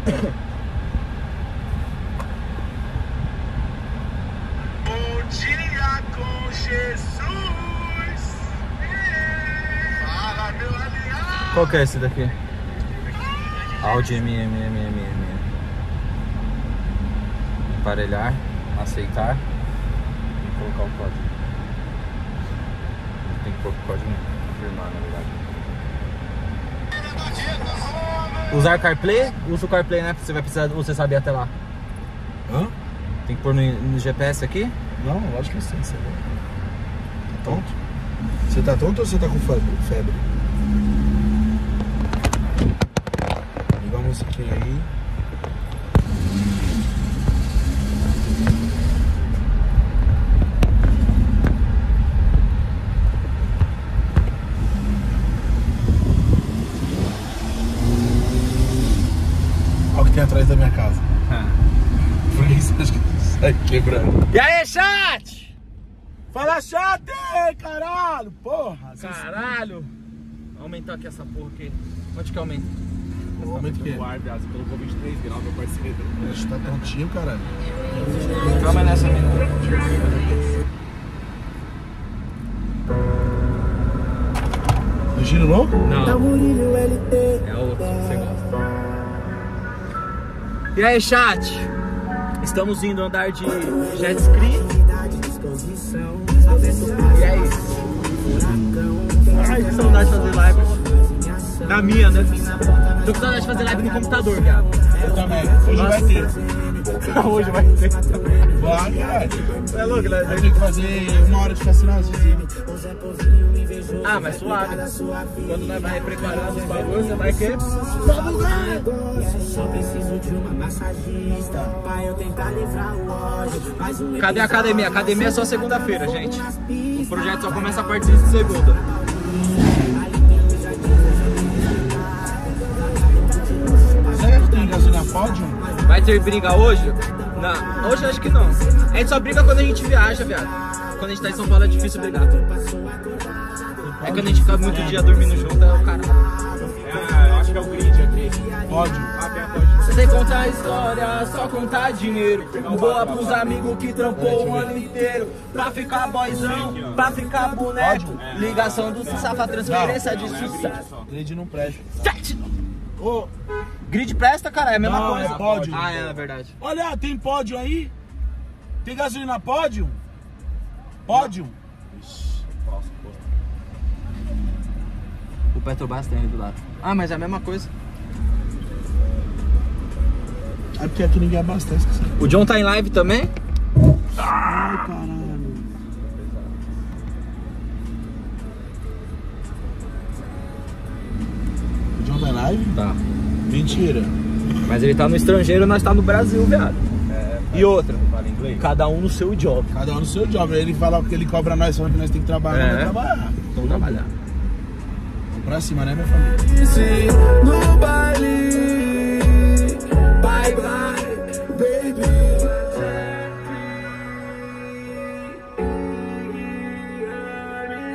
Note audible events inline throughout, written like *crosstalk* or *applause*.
*laughs* Bom dia com Jesus. Fala, meu aliado. Qual que é esse daqui? Audi MMMMM. Emparelhar, aceitar e colocar o código. Tem que pôr o código confirmar, na verdade. Usar CarPlay? Usa o CarPlay, né? Você vai precisar, você sabe até lá. Hã? Tem que pôr no, no GPS aqui? Não, lógico que sim, você tá tonto? Você tá tonto ou você tá com febre? Liga a musiquinha aí. Atrás da minha casa. *laughs* Por isso acho que sai quebrando. E aí, chat? Fala chat, caralho, porra. Caralho! Vou aumentar aqui essa porra aqui. Onde que aumenta? Aumenta o quê? ar, viado. Você colocou 23 graus, meu parceiro. Acho que tá tontinho, caralho. Calma nessa mina. Do giro louco? Não. É outro que você gosta. E aí, chat? Estamos indo andar de jet ski. E é isso. Ai, que saudade de fazer live. Na minha, né? Tô com saudade de fazer live no computador, viado. Eu também. Hoje vai ter. Hoje vai ter. Vai, caralho. É louco, né? Eu tenho que fazer uma hora de fascinação. Ah, mas suave. Quando nós vai preparando os bagulhos, você vai que? Só preciso de uma massagista Pra eu tentar livrar o ódio Cadê a academia? A academia é só segunda-feira, gente. O projeto só começa a partir de segunda. Será que tem gasolina pódio? Vai ter briga hoje? Não, hoje acho que não. A gente só briga quando a gente viaja, viado. Quando a gente tá em São Paulo é difícil brigar. É quando a gente fica muito dia dormindo junto, é o cara. Ah, eu acho que é o grid aqui. Pode. Você tem que contar história, só contar dinheiro. Boa pros amigos que trampou o ano inteiro. Pra ficar boizão, pra ficar boneco. Ligação do Safa, transferência de sucesso. Grid não presta. Sete. Ô, Grid presta, cara, é a mesma Não, coisa. é pódio. Ah, é, na verdade. olha, tem pódio aí? Tem gasolina pódio? Pódio? O Petrobras tem ali do lado. Ah, mas é a mesma coisa. É porque aqui ninguém abastece. O John tá em live também? Ai, caralho. O John vai live? Tá. Mentira. Mas ele tá no estrangeiro, nós tá no Brasil, viado. E outra, Fala inglês? cada um no seu job. Cada um no seu job. Ele fala que ele cobra nós, falando que nós tem que trabalhar, É. trabalhar. Vamos trabalhar. Vamos pra cima, né, minha família? No baile Bye bye, baby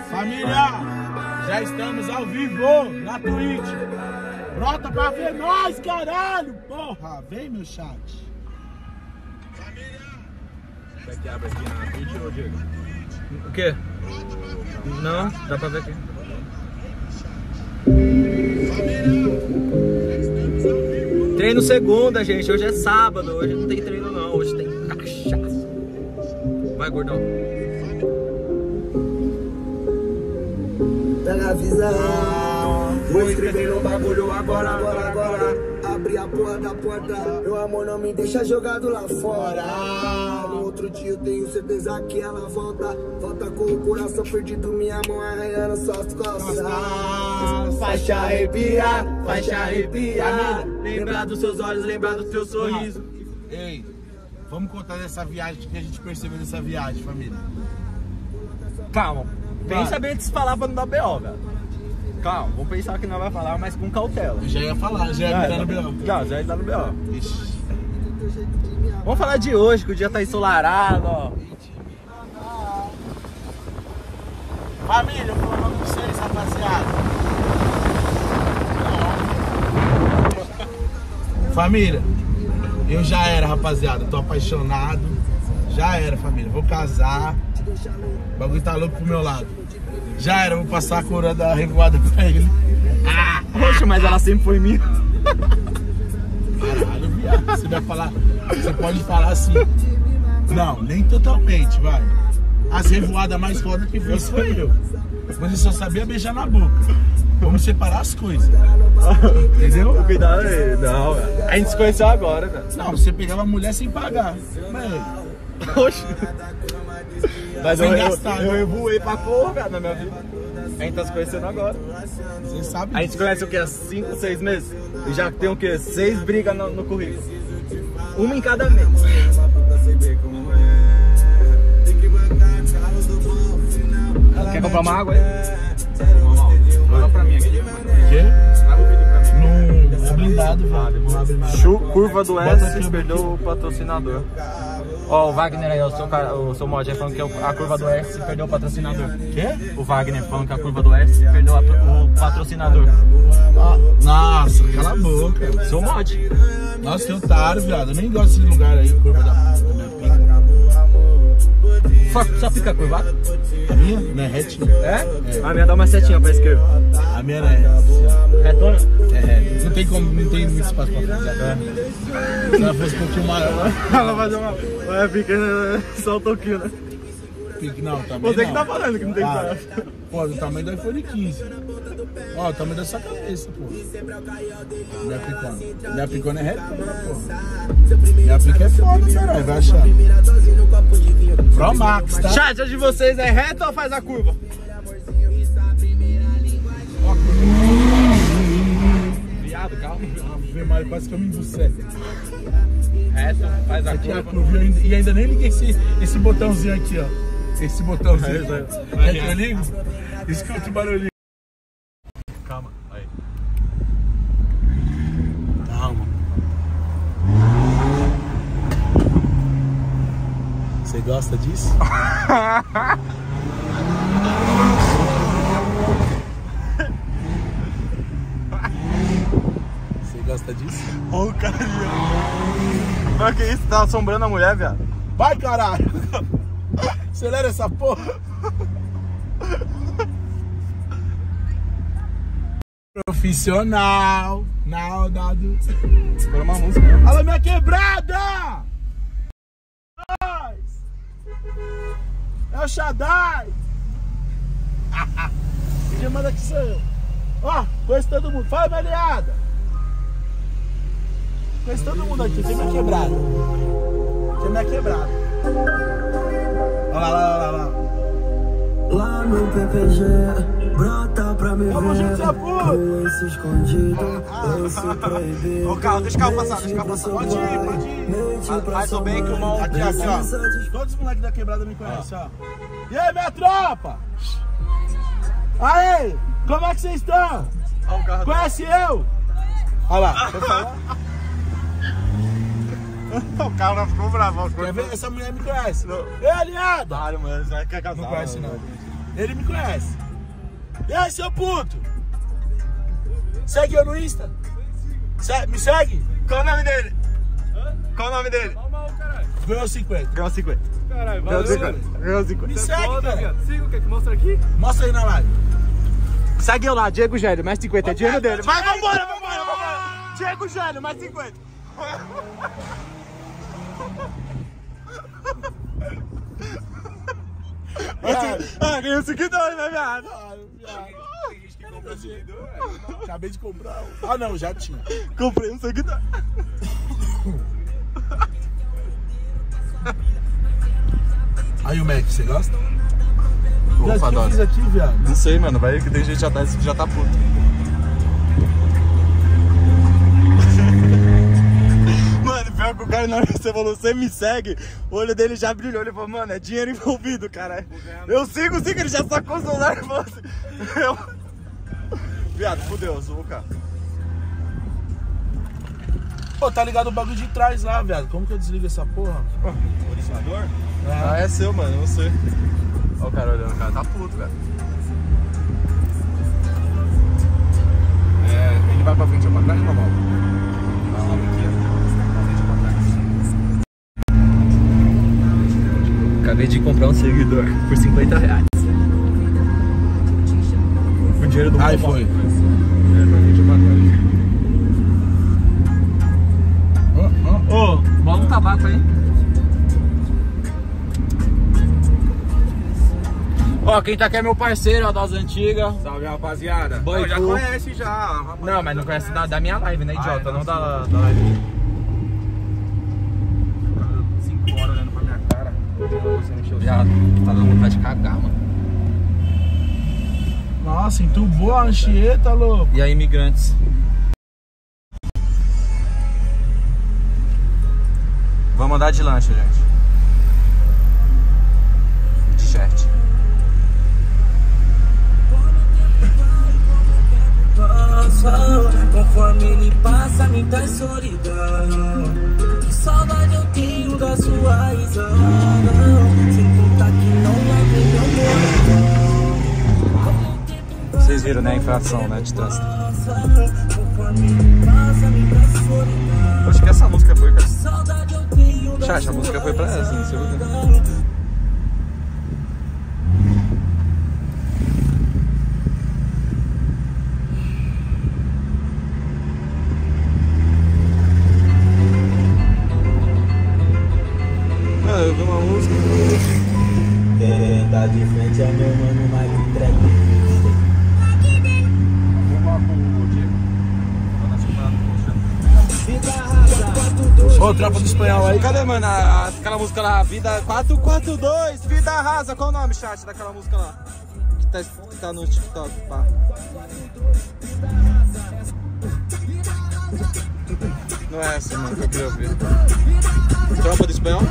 Família, já estamos ao vivo na Twitch. Brota pra ver nós, caralho! Porra, vem meu chat. Será que abre aqui na Twitch ou Diego? O quê? Não, dá pra ver aqui. Treino segunda, gente. Hoje é sábado. Hoje não tem treino, não. Hoje tem cachaça. Vai, gordão. Pega a visão Vou escrever no bagulho agora, agora, agora Abri a porra da porta Meu amor não me deixa jogado lá fora No outro dia eu tenho certeza que ela volta Volta com o coração perdido Minha mão arranhando suas costas te arrepiar, te arrepiar Lembrar dos seus olhos, lembrar do teu sorriso. Ei, vamos contar dessa viagem o que a gente percebeu dessa viagem, família. Calma. Pensa bem antes de falar pra não dar B.O., velho. Calma, vamos pensar que não vai falar, mas com cautela. Eu já ia falar, já ia virar no B.O. Já, já tá no B.O. Ixi. Vamos falar de hoje, que o dia tá ensolarado, ó. Família, eu vou falar com vocês, rapaziada. Família, eu já era, rapaziada. Tô apaixonado. Já era, família. Vou casar. O bagulho tá louco pro meu lado. Já era, vou passar a coroa da revoada pra ele. Poxa, mas ela sempre foi minha. Caralho, viado. Você vai falar. Você pode falar assim. Não, nem totalmente, vai. As revoadas mais foda que foi sou eu. Mas eu só sabia beijar na boca. Vamos separar as coisas. Entendeu? Cuidado aí. Não, velho. A gente se conheceu agora, velho. Não, você pegava a mulher sem pagar. Mas, Oxe. Mas eu, Sem eu, gastar, eu evoluí pra porra, velho, na minha vida. A gente tá se conhecendo agora. você sabe A gente conhece o quê? Há 5, 6 meses? E já tem o quê? 6 brigas no, no currículo. Uma em cada mês. Quer comprar uma água aí? Fala pra mim aqui. Quê? Grava o vídeo pra mim. Não, é blindado, velho. Curva do S perdeu o patrocinador. Ó, o Wagner aí, o seu, o seu mod aí falando que a curva do S perdeu o patrocinador. Quê? O Wagner falando que a curva do S perdeu a- o patrocinador. Ah, Nossa, cala a boca. Seu mod. Nossa, que otário, viado. Eu nem gosto desse lugar aí, curva da, minha pica. Só, só fica curvado? A minha? Não é retinha. É? A minha dá uma setinha pra esquerda. A minha é reta. Retona? É. Não tem como, não tem muito espaço pra fazer. Se ela fosse um pouquinho maior. Ela vai fazer uma. É, fica só um toquinho, né? Não, também Você que não. tá falando que não tem Ah, espaço. Pô, do tamanho do iPhone 15. Ó, o tamanho da sua cabeça, pô. Minha picona. Minha picona é reta, pô. Minha pica é foda, caralho. Vai achar. Pro Max, tá? Chat, a de vocês é reta ou faz a curva? Viado, calma. Ave Maria, quase que eu me embucei. Reto, faz a Aqui é a curva. curva e ainda- e ainda nem liguei esse, esse botãozinho aqui, ó. Esse botãozinho. É, É que eu ligo? Escuta o barulhinho. Calma, aí. Calma. Você gosta disso? *laughs* Você gosta Ó o carinha. Mas que isso? Tá assombrando a mulher, viado. Vai, caralho! Acelera essa porra! Profissional, now dado. Foi uma música, né? Alô, minha quebrada! É o Shaddai! *laughs* Quem manda aqui sou eu. Ó, conheço todo mundo. Fala, aliada! Conheço todo mundo aqui. Tem minha quebrada. Tem minha quebrada. Olha lá, lá, lá, lá. Lá no PPG, brota pra me seu ver. puto. Conheço escondido, eu se *laughs* proibir. Ô, carro, deixa o carro passar, deixa o carro passar. Pode ir, pode ir. Faz o bem que o mal. Aqui, aqui, ó. Todos os moleques da quebrada me conhecem, ó. E aí, minha tropa? Aí, como é que vocês estão? Ó o carro. Conhece eu? Olha lá, falar. *laughs* O carro não ficou bravo. Quer ver? Essa mulher me conhece. Ei, aliado! Claro, mano. Você quer casar? Não conhece, mano. não. Ele me conhece. E aí, seu puto? Segue eu no Insta? Se- me segue? Qual o nome dele? Qual o nome dele? Ganhou 50. Ganhou 50. Caralho, Ganhou valeu. 50. Ganhou 50. Me segue, Foda, cara. Siga o que? Mostra aqui. Mostra aí na live. Segue eu lá, Diego Gélio, mais 50, é dinheiro dele. Vai, Vai, vambora, vambora, vambora. Diego Gélio, mais 50. *laughs* Ah, ganhou seguidores, né, viado? Tem gente que compra seguidor, velho. Acabei de comprar. um. Ah, não, já tinha. Comprei um seguidor. Aí o Mac, você gosta? Viado, o que eu fiz aqui, viado? Não sei, mano, vai que tem gente já tá, já tá puto. Pior que o cara, na hora que você falou, você me segue, o olho dele já brilhou. Ele falou, mano, é dinheiro envolvido, cara. Eu sigo, sigo, ele já sacou o celular e falou assim. Eu... Viado, fudeu, eu sou o cara. Pô, tá ligado o bagulho de trás lá, viado. Como que eu desligo essa porra? Oriçador? Ah, é seu, mano, eu sei. Olha o cara olhando, o cara tá puto, velho. É, ele vai pra frente ou pra trás, normal? Vai lá, aqui, Acabei de comprar um seguidor por 50 reais. O dinheiro do Aí foi. Ô, bola um tabaco aí. Ó, quem tá aqui é meu parceiro, ó, das antigas. Salve, rapaziada. Boi, Não, já conhece já. rapaziada. Não, mas não conhece da, da minha live, né, idiota? Ah, é, não não, da, da live. Cinco horas olhando pra minha cara. Você me encheu o Já tá dando vontade de cagar, mano. Nossa, entubou a Anchieta, louco. E aí, imigrantes? Vamos andar de lancha, gente. De jet. Conforme ele passa, me traz solidão saudade eu tenho da sua risada Sem contar que não lavei meu coração Vocês viram, né, a infração, né, de trânsito. Acho que essa música foi, cara. Da Chat, a música foi pra essa, não sei o que. De frente é meu mano na semana, Ô, tropa do espanhol aí, cadê, mano? Aquela música lá, Vida 442, Vida Rasa. Qual o nome, chat, daquela música lá? Que tá, que tá no TikTok, pá. Não é essa, mano, que eu queria ouvir. Tropa do espanhol?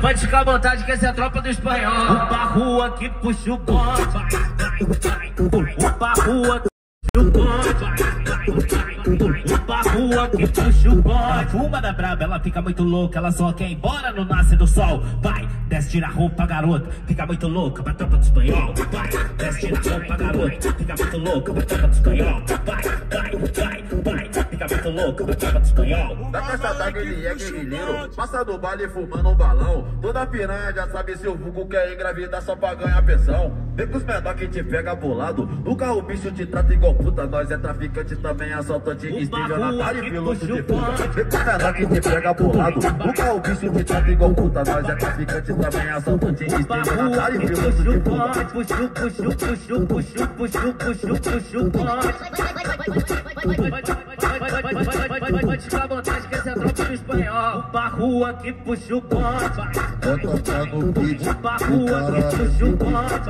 Pode ficar à vontade que essa é a tropa do espanhol. Upa rua que puxa o bonde. Upa rua que puxa o bonde. Upa rua que puxa o bonde. Fuma da braba, ela fica muito louca. Ela só quer ir embora no nascer do sol. Vai, desce, tira a roupa, garota. Fica muito louca pra tropa do espanhol. Vai, desce, tira a roupa, garota. Fica muito louca pra tropa do espanhol. Vai, vai, vai, vai. Fica muito louca pra tropa do espanhol. Da caixa d'água ele é guerrilheiro Passa do baile fumando um balão Toda piranha já sabe se o vulgo quer engravidar só pra ganhar pensão Vem com os menor que te pega bolado No carro o bicho te trata igual puta Nós é traficante também, assaltante Esteja na cara e piloto de fuga Vem os menor que te pega bolado carro o bicho te trata igual puta Nós é traficante também, assaltante Esteja na cara e piloto de fuga Puxu, puxu, puxu, puxu, puxu, puxu, puxu, Pode ficar à vontade que essa é tropa do espanhol. Pra rua que puxa o bonde. Bota no beat Pra rua que puxa o bonde.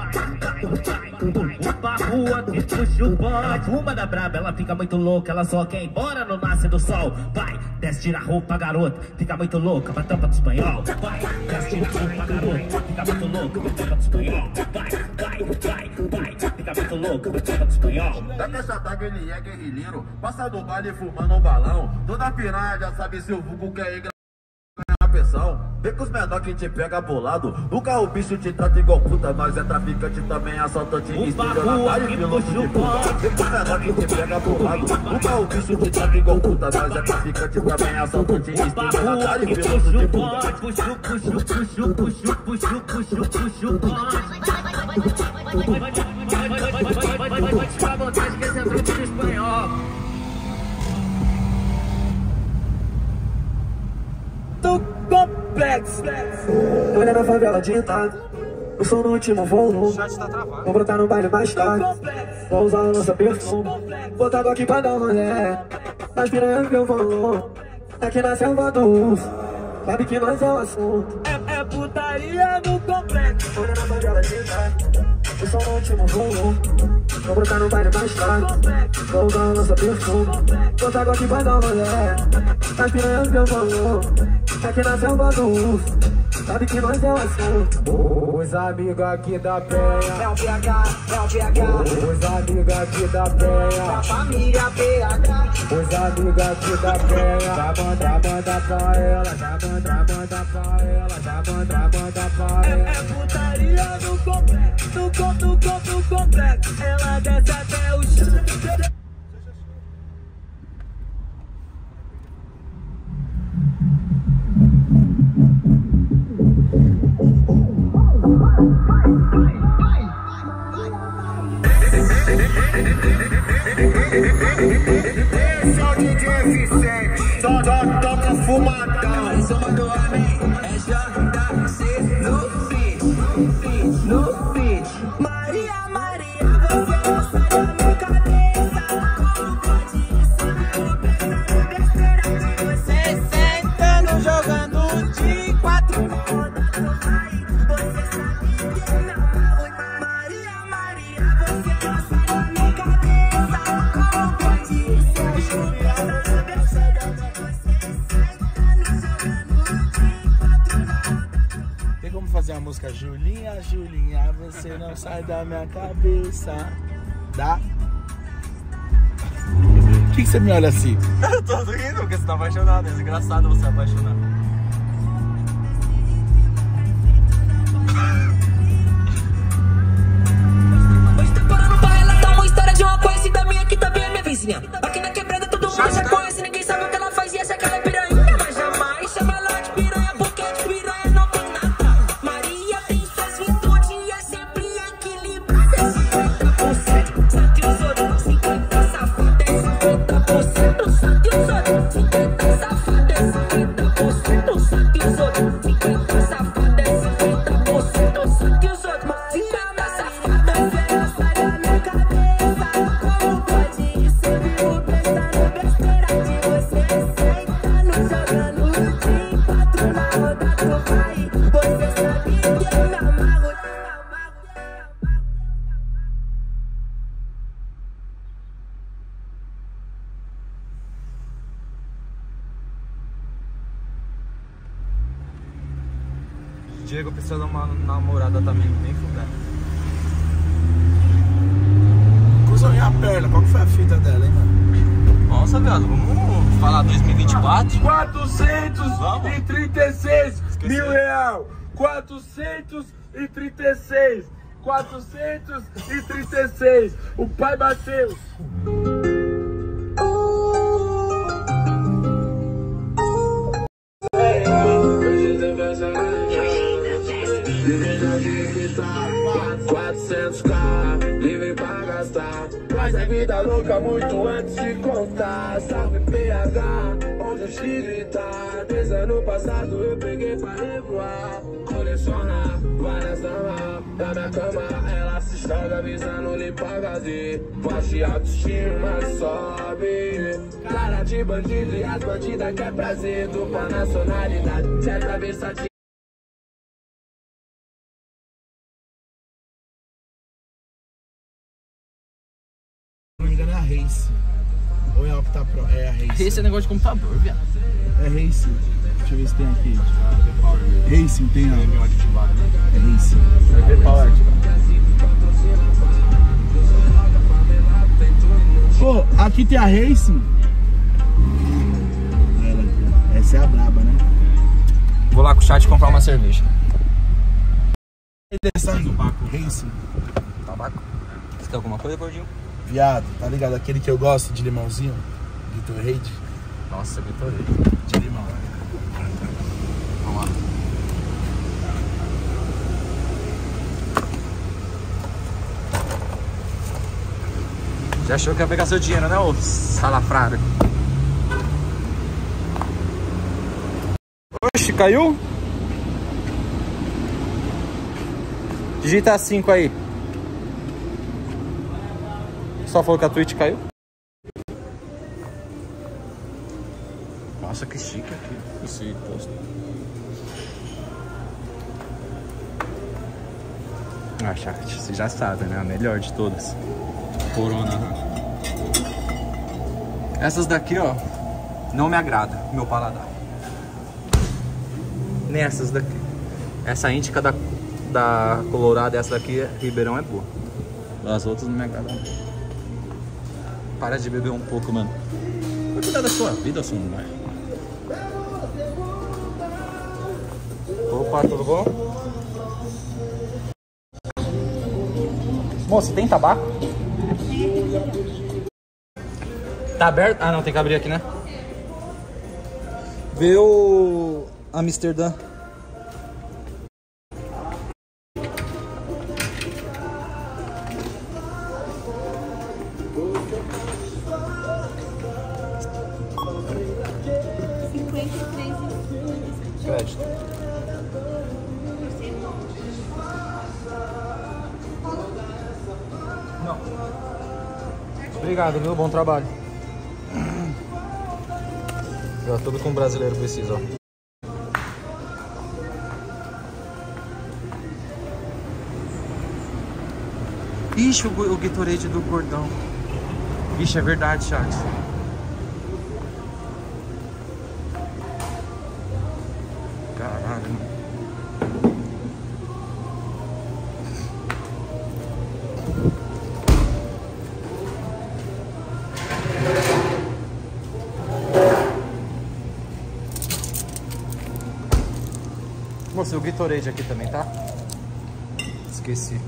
Pra rua que puxa o bonde. Fuma da braba, ela fica muito louca. Ela só quer ir embora no nascer do sol. Vai, desce, tira a roupa, garota. Fica muito louca pra tropa do espanhol. Vai, desce, tira a roupa, garota. Fica muito louca pra tropa do espanhol. Vai, vai, vai, vai. Fica muito louca pra tropa do espanhol. Da caixa d'água ele é guerrilheiro Passa do baile fumando um balão Toda piranha já sabe se o vulgo quer engravidar Vem com os menor que te pega bolado No carro o bicho te trata igual puta Nós é traficante também, assaltante e piloto de Vem com os menor que te pega bolado No carro o bicho te trata igual puta Nós é traficante também, assaltante e piloto de fuga Puxu, puxu, puxu, puxu, puxu, puxu, puxu, Pode ficar à vontade que essa é a tropa do espanhol. do complexo. Olha na favela ditado. Eu sou no último volume. Vou brotar no baile mais tarde. Vou usar o nosso perfume. Botado aqui pra dar uma olhada. Nas piranhas que eu vou. Aqui na selva do urso. Sabe que nós é o assunto. É putaria no complexo. Olha na favela ditado. Eu sou no último volume. Vou brotar no baile mais tarde. Vou usar o nosso perfume. Botado aqui pra dar uma olhada. Nas piranhas que eu vou. Aqui na selva do urso. sabe que nós é o assunto. Os amigos aqui da penha. É o PH, é o PH. Os amigos aqui da penha. A família PH. Os amigos aqui da penha. Já manda, manda pra ela. Já manda, manda pra ela. Já manda, manda pra ela. É putaria no complexo, no no co- no complexo. Ela desce até o chão. Música Julinha, Julinha, você não sai da minha cabeça. Dá? Por que, que você me olha assim? *laughs* Eu tô rindo porque você tá apaixonado. É engraçado você apaixonar. Hoje tô parando pra relatar uma história de uma conhecida minha que também é minha vizinha. Aqui na quebrada todo mundo já Diego precisa dar uma namorada também, nem fuder. Cusão e a perna, qual que foi a fita dela, hein, mano? Nossa, viado, vamos falar 2024? 436 mil real! 436! 436! O pai bateu! Vida louca muito antes de contar. Salve PH, onde eu te gritar. Desde ano passado eu peguei pra revoar. Colecionar várias damas da minha cama. Ela se estraga visando limpar gaze. Baixe autoestima sobe. Cara de bandido e as bandidas quer prazer. Dupla nacionalidade, certa versatilidade. Se Race. Ou é a Opta Pro? É a Race. Esse é negócio de computador, viado. É Race. Deixa eu ver se tem aqui. Racing tem não. É Racing. Pô, aqui tem a Racing. Ela. Essa é a braba, né? Vou lá com o chat comprar uma cerveja. Racing. Tabaco. Você quer alguma coisa, gordinho? Viado, tá ligado? Aquele que eu gosto de limãozinho. Gatorade. Nossa, Gatorade. De limão. Vamos lá. Já achou que ia pegar seu dinheiro, né, ô salafrário? Oxe, caiu? Digita 5 aí. Só falou que a Twitch caiu? Nossa, que chique aqui. Esse posto. Ah, chat, você já sabe, né? A melhor de todas. Corona. Essas daqui, ó, não me agrada, meu paladar. Nem essas daqui. Essa índica da, da colorada, essa daqui, Ribeirão é boa. As outras não me agradam. Para de beber um pouco, mano. Vai cuidar da sua vida, seu não vai. Opa, tudo bom? Moça, tem tabaco? Tá aberto? Ah, não, tem que abrir aqui, né? Vê o Amsterdã. Bom trabalho. Ó, tudo que um brasileiro precisa, ó. Ixi, o, o Gatorade do gordão. Ixi, é verdade, chat. O Gatorade aqui também, tá? Esqueci.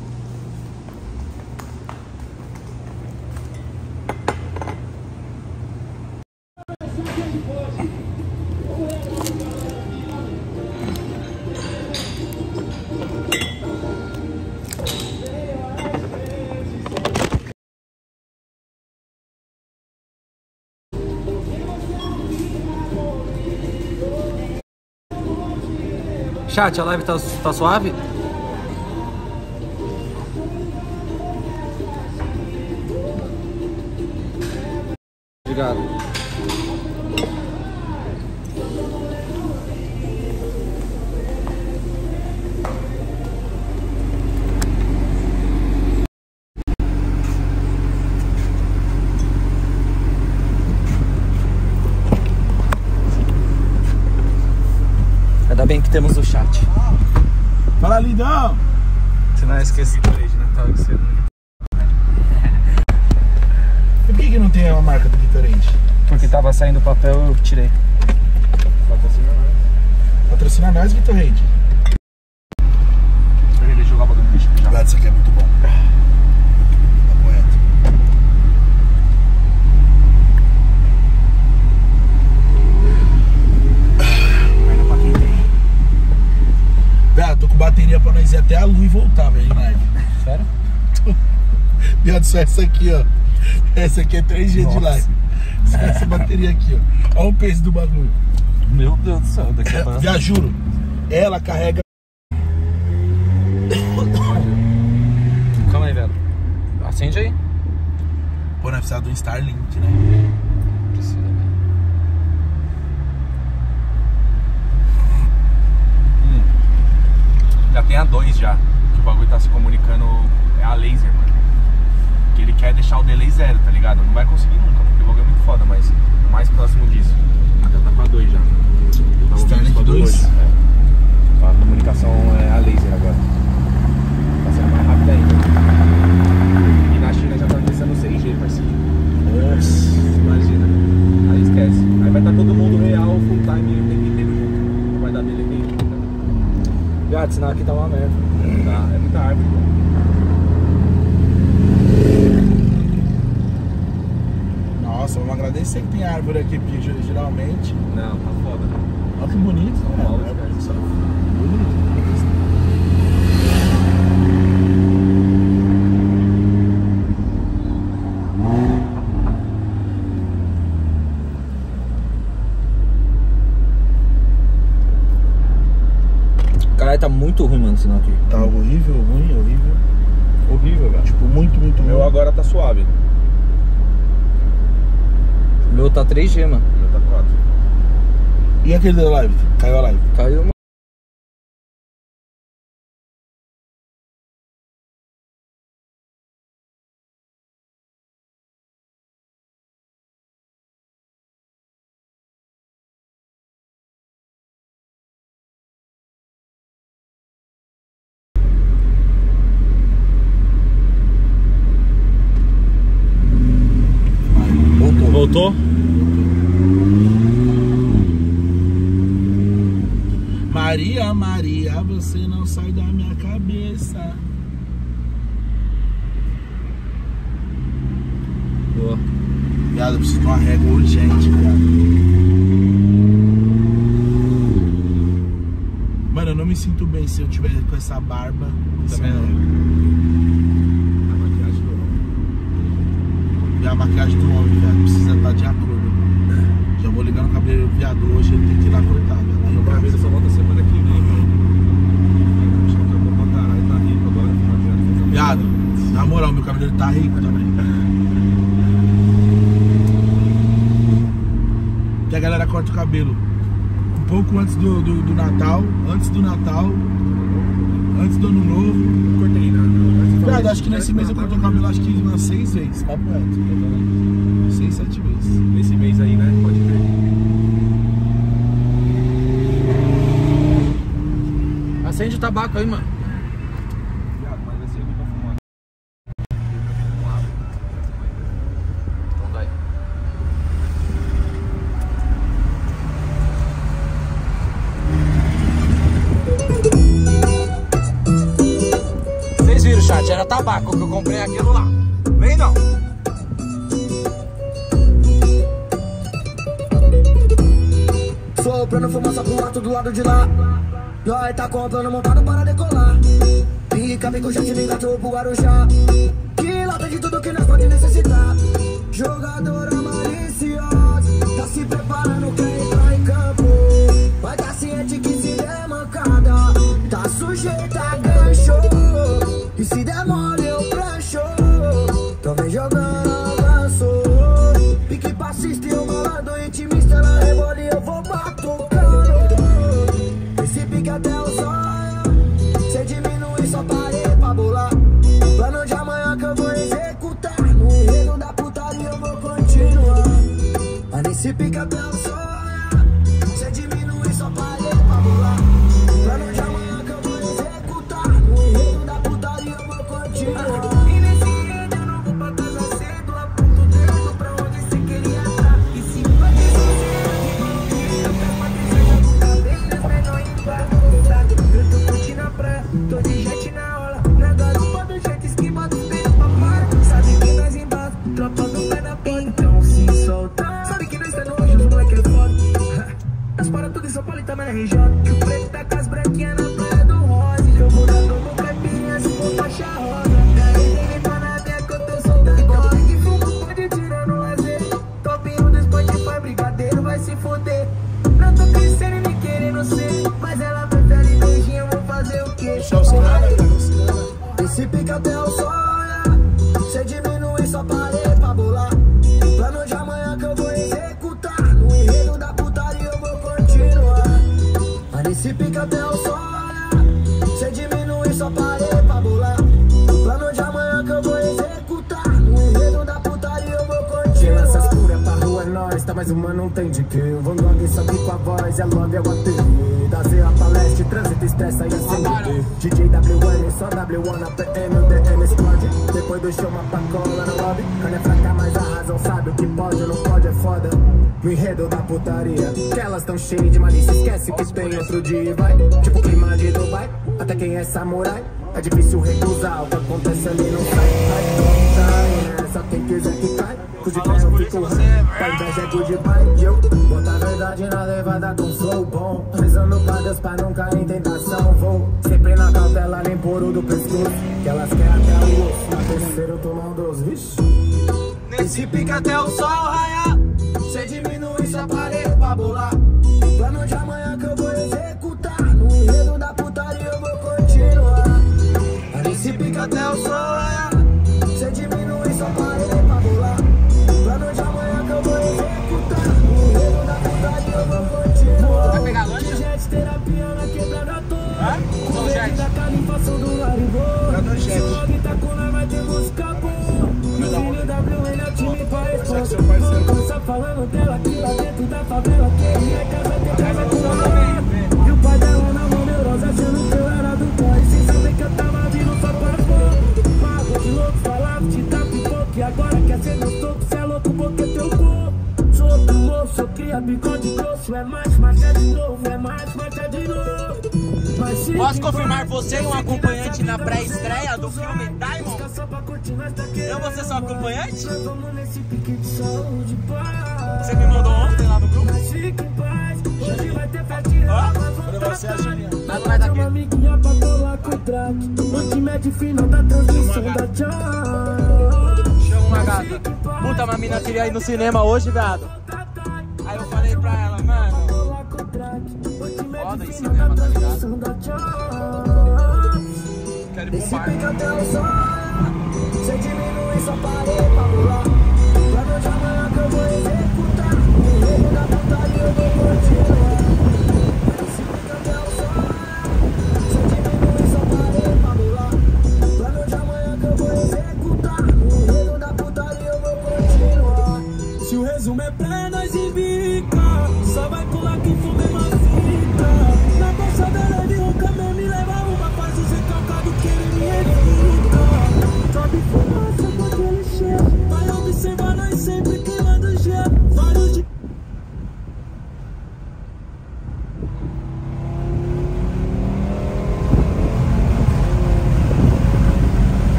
Chat, a live tá, tá suave? Bem que temos o chat. Fala, lindão! Se não esqueci. Tá, que você- E por que, que não tem a marca do Gatorade? Porque tava saindo o papel, eu tirei. Patrocina nós, Gatorade. Ele jogava no lixo já. Obrigado, isso aqui é bateria pra nós ir até a lua e voltar, velho, live. Sério? Viado, *laughs* só essa aqui, ó. Essa aqui é 3G de Nossa. live. Só essa bateria aqui, ó. Olha o peso do bagulho. Meu Deus do céu, daqui a pouco. *laughs* Já juro. Ela carrega. *coughs* Calma aí, velho. Acende aí. Pô, nós precisamos do Starlink, né? Precisa, velho. Já tem a 2 já. Que o bagulho tá se comunicando. É a laser, mano. Que ele quer deixar o delay zero, tá ligado? Não vai conseguir nunca, porque o bagulho é muito foda, mas o mais próximo disso. Já tá pra 2 já. Eu tava ouvindo Starlink isso bagulho 2? hoje. É. A comunicação é a laser agora. Tá sendo mais rápida ainda. E na China já tá começando o 6G, parceiro. Nossa. Imagina. Aí esquece. Aí vai estar todo mundo real, full time o tempo inteiro junto. Não vai dar delay nenhum. Gato, sinal aqui tá uma merda. Tá, é muita árvore. Nossa, vamos agradecer que tem árvore aqui, porque ge- geralmente. Não, tá foda. Olha que bonito. Né? Paulo, 3G, mano. Meu tá 4. E aquele da live? Caiu a live? Caiu, mano. voltou? Maria, Maria, você não sai da minha cabeça. Boa. Viado, eu preciso de uma régua urgente, viado. Mano, eu não me sinto bem se eu tiver com essa barba. Também essa não. régua. E a maquiagem do homem, viado, precisa estar de acordo. Já vou ligar no cabelo viado hoje, ele tem que ir lá cortar, vou- só volta semana que vem, pra caralho, tá rico agora. Viado, na moral, meu cabelo tá rico também. Que a galera corta o cabelo um pouco antes do, do, do Natal, antes do Natal, antes do Ano Novo. Não cortei nada. Você Viado, acho que nesse mês eu tá cortei o cabelo acho que umas seis vezes, papo reto. Seis, sete vezes. Nesse mês aí, né? Pode crer. Acende o tabaco aí, mano. Viado, mas vai ser ruim pra fumar. Então daí. Vocês viram, chat? Era tabaco que eu comprei aquilo lá. Vem não. Soprando fumaça pro lado do lado de lá. Nós tá com o plano montado para decolar. Pica, vem com jet, liga pro Guarujá. Que lata de tudo que nós pode necessitar. Jogadora maliciosa, tá se preparando, quer Mas nesse pica até o sonho. Cê diminui, só parei mais uma, não tem de que. Van Gogh sobe com a voz, é logo é o ATV. Da Z a palestra, trânsito, estressa e acende. DJ WN, só W1 na PM, o DM explode. Depois do show, uma pacola no lobby. Quando é fraca, mas a razão sabe o que pode ou não pode, é foda. No enredo da putaria, que elas tão cheias de malícia. Esquece que tem outro dia e vai. Tipo clima de Dubai, até quem é samurai. É difícil recusar, o que acontece ali não sai. Vai, tá, é, só quem quiser que cai. De pé eu fico high, pra inveja é goodbye. E eu boto a verdade na levada com flow bom. Rezando pra Deus pra não cair em tentação. Vou sempre na cautela, nem por do pescoço. Que elas querem até o osso. Na terceiro tomam dois, vixe. Nesse pica até o sol raiar. Cê diminui, só parei pra bolar. Plano de amanhã que eu vou executar. No enredo da putaria eu vou continuar. Nesse pica até o sol raiar. Terapia na quebrada toda. O Com jet. da califação do Larivô. O o log tá com vai ter música boa. Filho WN é o time pra parceiro? Começa falando dela que lá dentro da favela que minha casa tem casa com ela. E o pai dela na mão neurosa achando que eu era do boy. Sem saber que eu tava vindo só para fora. Pago de louco, falava te dá pipoca. E agora quer ser meu topo, cê é louco porque teu corpo. Posso confirmar você e um acompanhante na pré-estreia do filme Diamond? Eu vou ser seu acompanhante? Você me mandou ontem lá no grupo? Pra você, a Juliana. Vai atrás daqui. No time é de final da transmissão da Tchau. Chama uma gata. Puta, uma mina queria ir no cinema hoje, viado. Cinema, tá ligado? Quero ir Esse pro bar. pica até o sol. Cê diminui pra rolar. Plano de amanhã que eu vou executar. O reino da putaria eu vou continuar.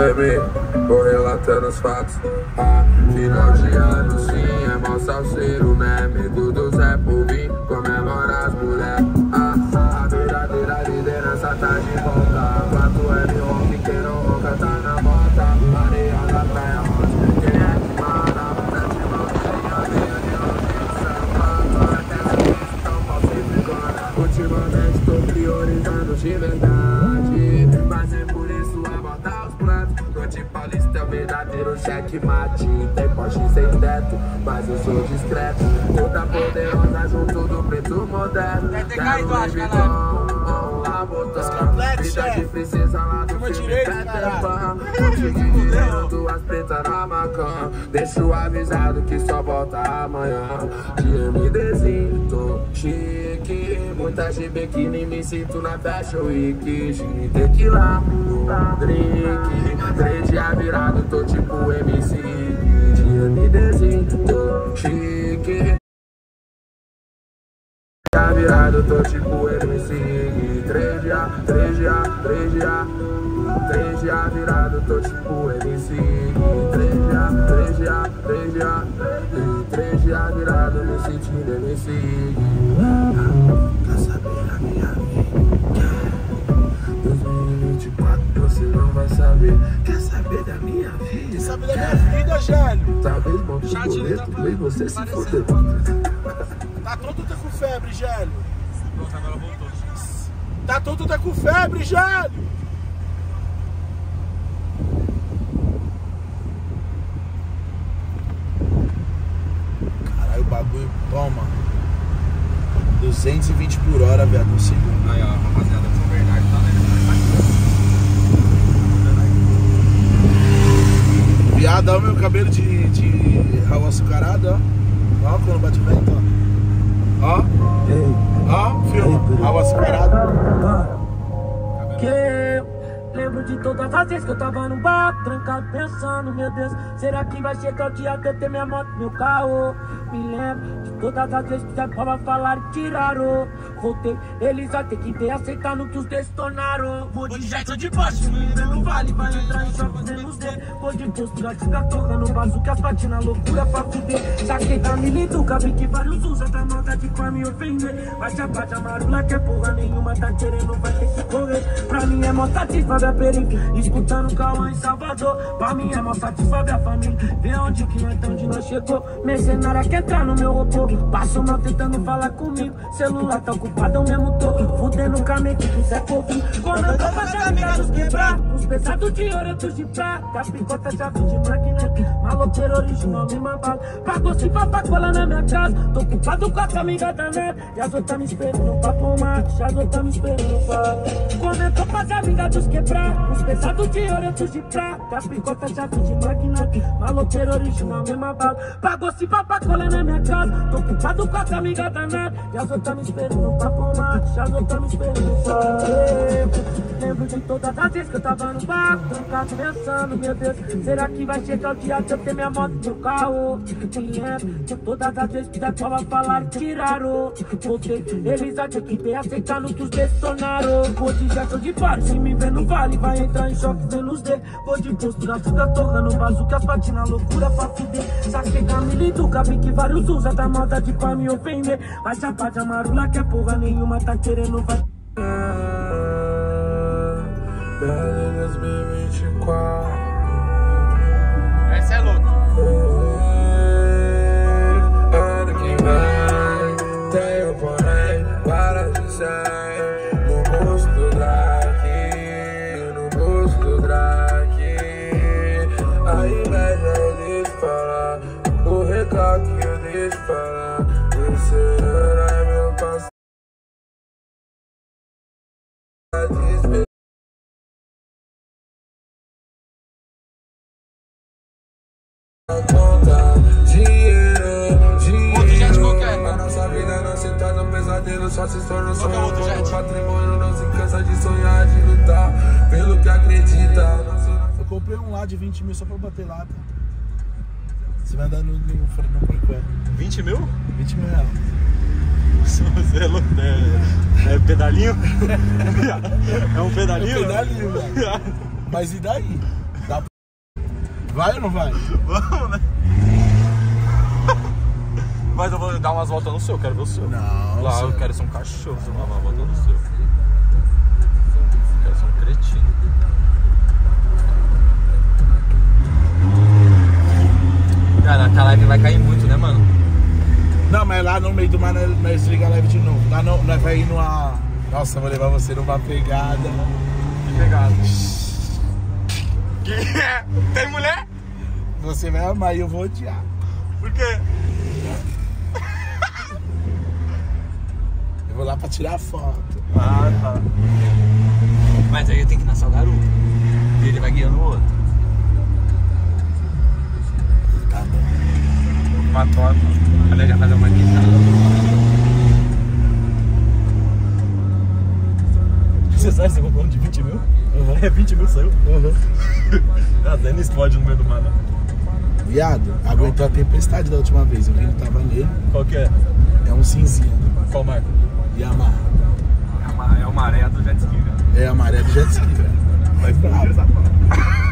4M, vou relatando os fatos. Tô priorizando de verdade. Mas é por isso abortar os planos. Noite Paulista é o verdadeiro checkmate. Tem Porsche sem teto, mas eu sou discreto. Toda poderosa junto do preto moderno. Caído, Quero acho, Louis Labutão. complexo, Vida de princesa lá do filme direito, Peter. Pan. Contigo duas pretas na macan. Deixo avisado que só volta amanhã. De MDzinho, tô chique. Muita de biquíni, me sinto na Fashion Week. Gin tequila, drink. Três dias virado, tô tipo MC. De MDzinho, tô chique. Tá virado, tô tipo MC 3A, 3A, 3A virado, tô tipo MC 3A, 3A, 3A, 3A virado, me sentindo MC Quer tá saber a minha vida? 2024 você não vai saber. Quer saber da minha vida? Quer saber da minha vida, Gélio? Talvez bom teu boleto, tá você se foder Tá todo tempo com febre, Gélio Pronto, agora voltou. Tá todo tá com febre, Gélio. Caralho, o bagulho, toma. 220 por hora, viado, no segundo. Aí, ó, rapaziada São Bernardo tá lendo. Viado, olha o meu cabelo de, de rabo açucarado, ó. Ó, quando bate o vento, ó. Ó, ó, filma. Que lembro de todas as vezes que eu tava no bar, trancado pensando, meu Deus, será que vai chegar o dia de eu ter minha moto, meu carro? Me lembro de todas as vezes que você tava falar e tiraram. Voltei, eles ter que ter aceitado que os destornaram. Vou de jet ou de Porsche, no vale, vai entrar em shopping fazendo os D. Vou de postura, fica tocando bazuca, patina, loucura pra fuder. Saquei da milituca, vi que vários usam da maldade pra me ofender. Vai te abate, amarula, que é porra nenhuma, tá querendo, vai ter que correr. Pra mim é mó a periferia, escutando Cauã em Salvador. Pra mim é mó a família, ver onde que nós onde nós chegou. Mercenária quer entrar no meu robô, passo mal tentando falar comigo. Celular tá ocupado, eu mesmo tô fudendo com a mente do Zé Povinho. Quando eu tô fazendo amigas quebrar, os pesados de ouro, eu tô de prata. Picota, chave de máquina, maloqueiro original, me bala. Pagou se papai cola na minha casa, tô ocupado com a caminha danada. E as outras me esperando pra pomar, e as outras me esperando pra. Quando eu tô fazendo amigas dos quebrar, os pesados de ouro, eu tô de prata. Picota, chave de máquina, maloqueiro original, me bala. Pagou se papai cola na minha casa, tô ocupado com a caminha danada. E as outras me esperando as outras me esperando pra. Lembro lembro de todas as vezes que eu tava no barco, trancado pensando, meu Deus, será que vai chegar o dia de eu ter minha moto no carro? E é, de todas as vezes que da prova falaram, tiraram. Voltei, eles acham que tem aceitando que os detonaram. Hoje já tô de paro, se me vê no vale, vai entrar em choque vendo os D. Vou de postura, fica tocando bazuca, as patinas, loucura pra fuder. Saquei Camila do Gabi que vários usa da maldade pra me ofender. Vai chapar de amarula que é porra nenhuma, tá querendo vai. Bela 2024. 20 mil só pra bater lata. Você vai andar no, no, no Porqué. 20 mil? 20 mil reais. Você é louco, é, é pedalinho? *laughs* É um pedalinho? É um pedalinho, velho. Mas e daí? Dá pra... Vai ou não vai? Vamos, né? Mas eu vou dar umas voltas no seu, quero ver o seu. Não, Lá eu quero ser um cachorro, você vai dar uma volta no seu. Quero ser um cretino. Cara, a live vai cair muito, né, mano? Não, mas lá no meio do mar nós, liga a live de novo. Lá não, nós vai ir numa. Nossa, vou levar você numa pegada. Que pegada. Que é? *laughs* Tem mulher? Você vai amar e eu vou odiar. Por quê? Eu vou lá pra tirar foto. Ah, tá. Mas aí eu tenho que ir na Salgaru. E ele vai guiando o outro. Uma. Olha, já fazer uma guitarra. Você sabe, você comprou um de 20 mil? É 20 mil saiu? Uhum. *laughs* Ah, daí não explode no meio do mar, não. Viado, aguentou a tempestade da última vez. O Vini tava nele. Qual que é? É um cinzinha. Qual marca? Yamaha. É, uma, é o maré do jet ski, velho. É a maré do jet ski, velho. Mas *laughs* bravo.